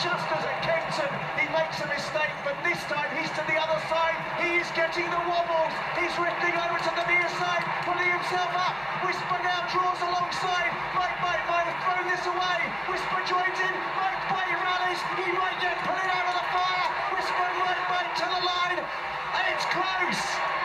just as at Kempton, he makes a mistake, but this time he's to the other side. He is getting the wobbles. He's drifting over to the near side, pulling himself up. Whisper now draws alongside. Might Bite, might have thrown this away. Whisper joins in. Might Bite rallies. He might get put out of the fire. Whisper and Mike to the line. And it's close.